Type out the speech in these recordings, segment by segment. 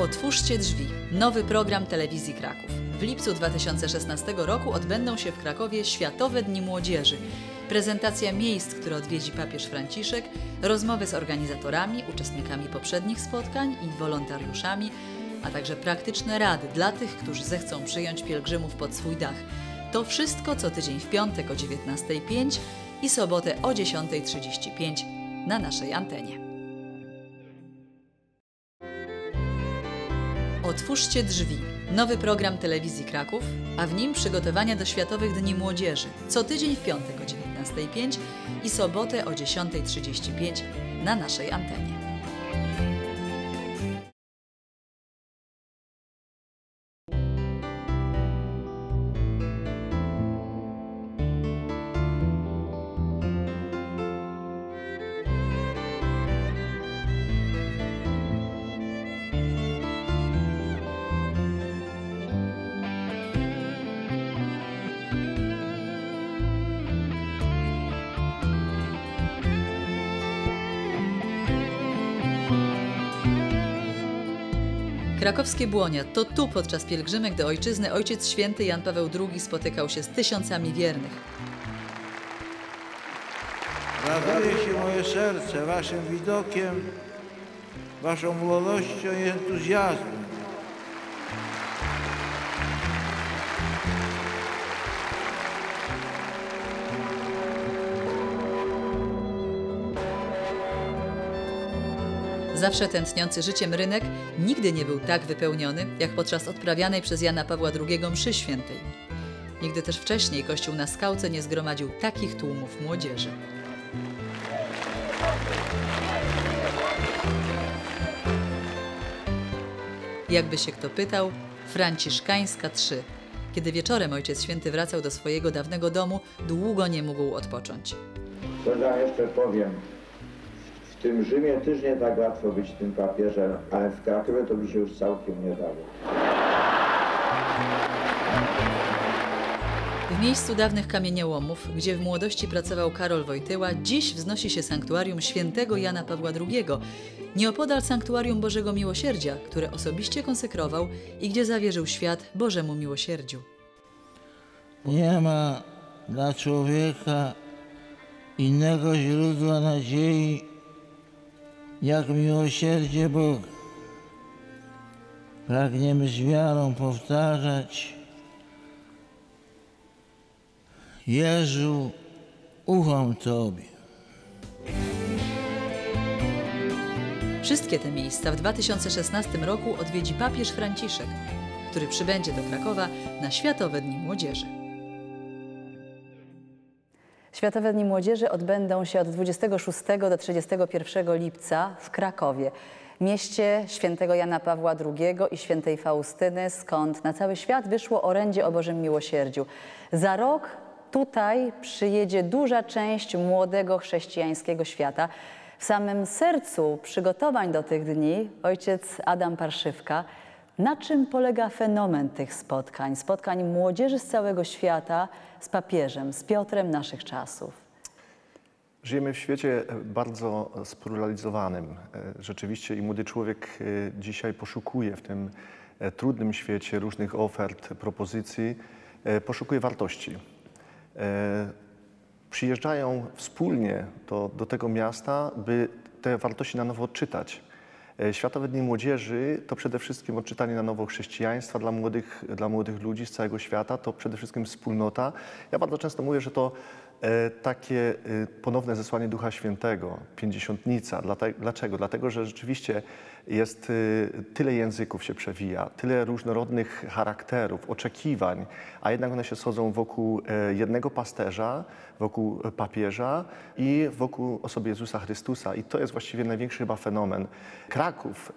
Otwórzcie drzwi. Nowy program telewizji Kraków. W lipcu 2016 roku odbędą się w Krakowie Światowe Dni Młodzieży. Prezentacja miejsc, które odwiedzi papież Franciszek, rozmowy z organizatorami, uczestnikami poprzednich spotkań i wolontariuszami, a także praktyczne rady dla tych, którzy zechcą przyjąć pielgrzymów pod swój dach. To wszystko co tydzień w piątek o 19.05 i sobotę o 10.35 na naszej antenie. Otwórzcie drzwi. Nowy program telewizji Kraków, a w nim przygotowania do Światowych Dni Młodzieży. Co tydzień w piątek o 19.05 i sobotę o 10.35 na naszej antenie. Krakowskie Błonia to tu podczas pielgrzymek do ojczyzny Ojciec Święty Jan Paweł II spotykał się z tysiącami wiernych. Raduje się moje serce waszym widokiem, waszą młodością i entuzjazmem. Zawsze tętniący życiem rynek nigdy nie był tak wypełniony, jak podczas odprawianej przez Jana Pawła II mszy świętej. Nigdy też wcześniej Kościół na Skałce nie zgromadził takich tłumów młodzieży. Jakby się kto pytał, Franciszkańska 3. Kiedy wieczorem Ojciec Święty wracał do swojego dawnego domu, długo nie mógł odpocząć. To ja jeszcze powiem. W tym Rzymie też nie tak łatwo być tym papieżem, ale w Krakowie to by się już całkiem nie dało. W miejscu dawnych kamieniołomów, gdzie w młodości pracował Karol Wojtyła, dziś wznosi się sanktuarium świętego Jana Pawła II, nieopodal sanktuarium Bożego Miłosierdzia, które osobiście konsekrował i gdzie zawierzył świat Bożemu Miłosierdziu. Nie ma dla człowieka innego źródła nadziei jak miłosierdzie Boga. Pragniemy z wiarą powtarzać Jezu, ufam Tobie. Wszystkie te miejsca w 2016 roku odwiedzi papież Franciszek, który przybędzie do Krakowa na Światowe Dni Młodzieży. Światowe Dni Młodzieży odbędą się od 26 do 31 lipca w Krakowie, mieście świętego Jana Pawła II i świętej Faustyny, skąd na cały świat wyszło orędzie o Bożym Miłosierdziu. Za rok tutaj przyjedzie duża część młodego chrześcijańskiego świata. W samym sercu przygotowań do tych dni ojciec Adam Parszywka. Na czym polega fenomen tych spotkań, spotkań młodzieży z całego świata z papieżem, z Piotrem naszych czasów? Żyjemy w świecie bardzo spluralizowanym. Rzeczywiście i młody człowiek dzisiaj poszukuje w tym trudnym świecie różnych ofert, propozycji, poszukuje wartości. Przyjeżdżają wspólnie do, do tego miasta, by te wartości na nowo odczytać. Światowe Dni Młodzieży to przede wszystkim odczytanie na nowo chrześcijaństwa dla młodych, dla młodych ludzi z całego świata, to przede wszystkim wspólnota. Ja bardzo często mówię, że to e, takie e, ponowne zesłanie Ducha Świętego, pięćdziesiątnica. Dlaczego? Dlatego, że rzeczywiście jest e, tyle języków się przewija, tyle różnorodnych charakterów, oczekiwań, a jednak one się schodzą wokół jednego pasterza, wokół papieża i wokół osoby Jezusa Chrystusa. I to jest właściwie największy chyba fenomen. Kraków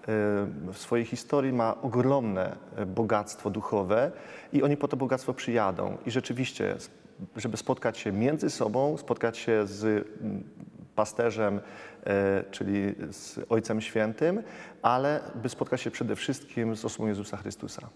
w swojej historii ma ogromne bogactwo duchowe i oni po to bogactwo przyjadą. I rzeczywiście żeby spotkać się między sobą, spotkać się z mm, pasterzem, e, czyli z Ojcem Świętym, ale by spotkać się przede wszystkim z osobą Jezusa Chrystusa.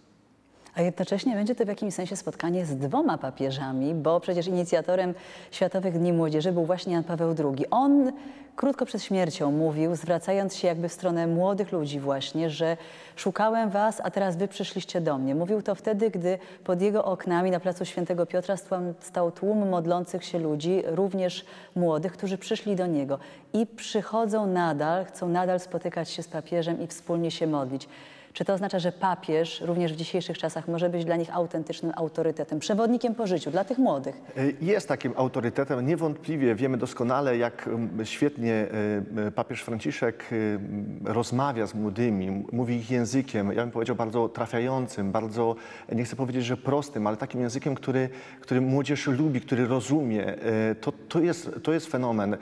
A jednocześnie będzie to w jakimś sensie spotkanie z dwoma papieżami, bo przecież inicjatorem Światowych Dni Młodzieży był właśnie Jan Paweł II. On krótko przed śmiercią mówił, zwracając się jakby w stronę młodych ludzi właśnie, że szukałem was, a teraz wy przyszliście do mnie. Mówił to wtedy, gdy pod jego oknami na placu Świętego Piotra stał, tłum modlących się ludzi, również młodych, którzy przyszli do niego i przychodzą nadal, chcą nadal spotykać się z papieżem i wspólnie się modlić. Czy to oznacza, że papież również w dzisiejszych czasach może być dla nich autentycznym autorytetem, przewodnikiem po życiu dla tych młodych? Y, Jest takim autorytetem. Niewątpliwie wiemy doskonale, jak mm, świetnie y, y, papież Franciszek rozmawia z młodymi, mówi ich językiem, ja bym powiedział bardzo trafiającym, bardzo, nie chcę powiedzieć, że prostym, ale takim językiem, który, który młodzież lubi, który rozumie. To, to, jest, to jest fenomen.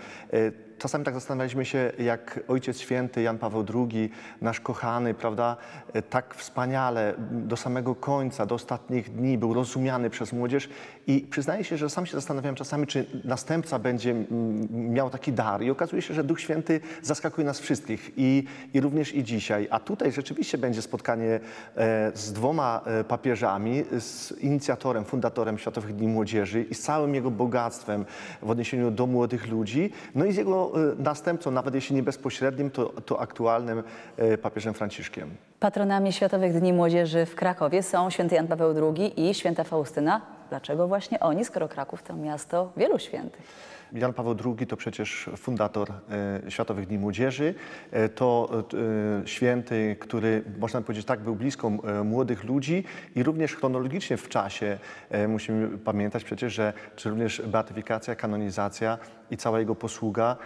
Czasami tak zastanawialiśmy się, jak Ojciec Święty Jan Paweł II, nasz kochany, prawda, e, tak wspaniale do samego końca, do ostatnich dni był rozumiany przez młodzież i przyznaję się, że sam się zastanawiałem czasami, czy następca będzie miał taki dar i okazuje się, że Duch Święty zaskakuje nas wszystkich i, i również i dzisiaj. A tutaj rzeczywiście będzie spotkanie e, z dwoma e, papieżami, z inicjatorem, fundatorem Światowych Dni Młodzieży i z całym jego bogactwem w odniesieniu do młodych ludzi, no i z jego e, następcą, nawet jeśli nie bezpośrednim, to, to aktualnym e, papieżem Franciszkiem. Patronami Światowych Dni Młodzieży w Krakowie są święty Jan Paweł II i święta Faustyna. Dlaczego właśnie oni, skoro Kraków to miasto wielu świętych? Jan Paweł II to przecież fundator e, Światowych Dni Młodzieży. E, to e, święty, który można powiedzieć tak był blisko młodych ludzi i również chronologicznie w czasie musimy pamiętać przecież, że czy również beatyfikacja, kanonizacja i cała jego posługa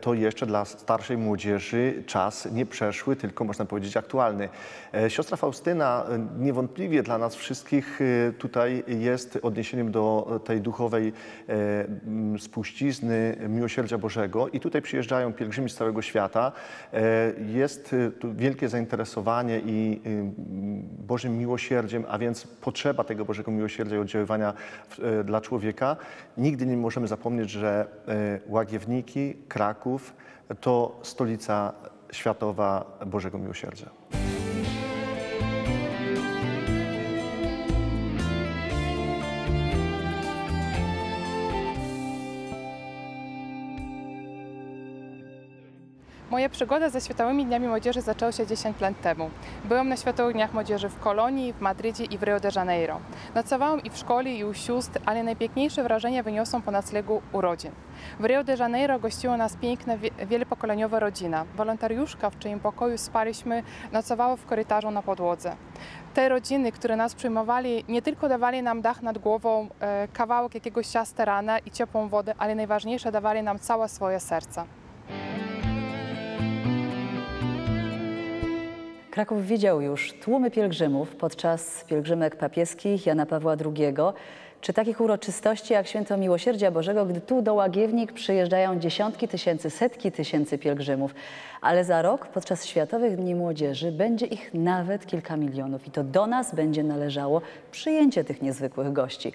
to jeszcze dla starszej młodzieży czas nie przeszły, tylko można powiedzieć aktualny. Siostra Faustyna niewątpliwie dla nas wszystkich tutaj jest odniesieniem do tej duchowej e, spuścizny Miłosierdzia Bożego i tutaj przyjeżdżają pielgrzymi z całego świata. E, Jest e, tu wielkie zainteresowanie i Bożym miłosierdziem, a więc potrzeba tego Bożego miłosierdzia i oddziaływania e, dla człowieka. Nigdy nie możemy zapomnieć, że e, Łagiewniki, Kraków to stolica światowa Bożego Miłosierdzia. Moja przygoda ze Światowymi Dniami Młodzieży zaczęła się 10 lat temu. Byłam na Światowych Dniach Młodzieży w Kolonii, w Madrycie i w Rio de Janeiro. Nocowałam i w szkole, i u sióstr, ale najpiękniejsze wrażenia wyniosłam po noclegu urodzin. W Rio de Janeiro gościła nas piękna, wie- wielopokoleniowa rodzina. Wolontariuszka, w czyim pokoju spaliśmy, nocowała w korytarzu na podłodze. Te rodziny, które nas przyjmowali, nie tylko dawali nam dach nad głową, e, kawałek jakiegoś ciasta rana i ciepłą wodę, ale najważniejsze dawali nam całe swoje serce. Kraków widział już tłumy pielgrzymów podczas pielgrzymek papieskich Jana Pawła II, czy takich uroczystości jak Święto Miłosierdzia Bożego, gdy tu do Łagiewnik przyjeżdżają dziesiątki tysięcy, setki tysięcy pielgrzymów. Ale za rok podczas Światowych Dni Młodzieży będzie ich nawet kilka milionów i to do nas będzie należało przyjęcie tych niezwykłych gości.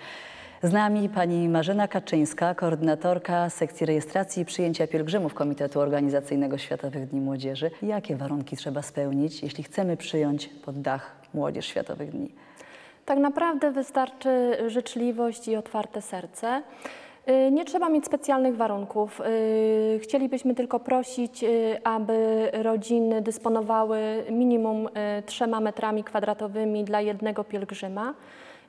Z nami pani Marzena Kaczyńska, koordynatorka sekcji rejestracji i przyjęcia pielgrzymów Komitetu Organizacyjnego Światowych Dni Młodzieży. Jakie warunki trzeba spełnić, jeśli chcemy przyjąć pod dach młodzież Światowych Dni? Tak naprawdę wystarczy życzliwość i otwarte serce. Y, Nie trzeba mieć specjalnych warunków. Y, Chcielibyśmy tylko prosić, y, aby rodziny dysponowały minimum trzema metrami kwadratowymi dla jednego pielgrzyma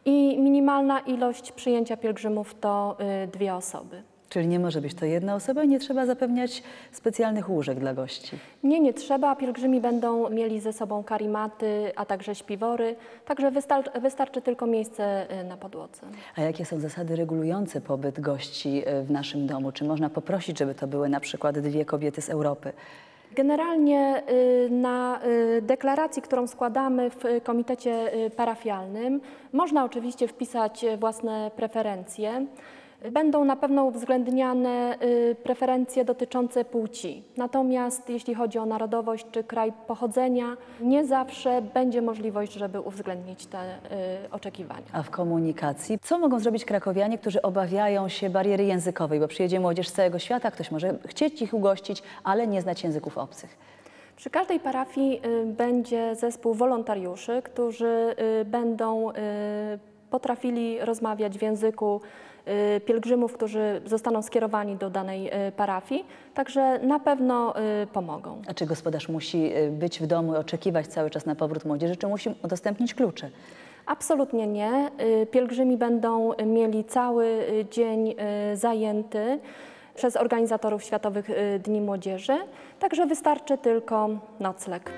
i minimalna ilość przyjęcia pielgrzymów to y, dwie osoby. Czyli nie może być to jedna osoba i nie trzeba zapewniać specjalnych łóżek dla gości. Nie, nie trzeba. Pielgrzymi będą mieli ze sobą karimaty, a także śpiwory, także wystar- wystarczy tylko miejsce y, na podłodze. A jakie są zasady regulujące pobyt gości e, w naszym domu? Czy można poprosić, żeby to były na przykład dwie kobiety z Europy? Generalnie y, na y, deklaracji, którą składamy w komitecie y, parafialnym, można oczywiście wpisać własne preferencje. Będą na pewno uwzględniane y, preferencje dotyczące płci. Natomiast jeśli chodzi o narodowość czy kraj pochodzenia, nie zawsze będzie możliwość, żeby uwzględnić te y, oczekiwania. A w komunikacji, co mogą zrobić krakowianie, którzy obawiają się bariery językowej, bo przyjedzie młodzież z całego świata, ktoś może chcieć ich ugościć, ale nie znać języków obcych. Przy każdej parafii y, będzie zespół wolontariuszy, którzy będą potrafili rozmawiać w języku y, pielgrzymów, którzy zostaną skierowani do danej y, parafii, także na pewno y, pomogą. A czy gospodarz musi być w domu i oczekiwać cały czas na powrót młodzieży, czy musi udostępnić klucze? Absolutnie nie. Pielgrzymi będą mieli cały dzień zajęty przez organizatorów Światowych Dni Młodzieży, także wystarczy tylko nocleg.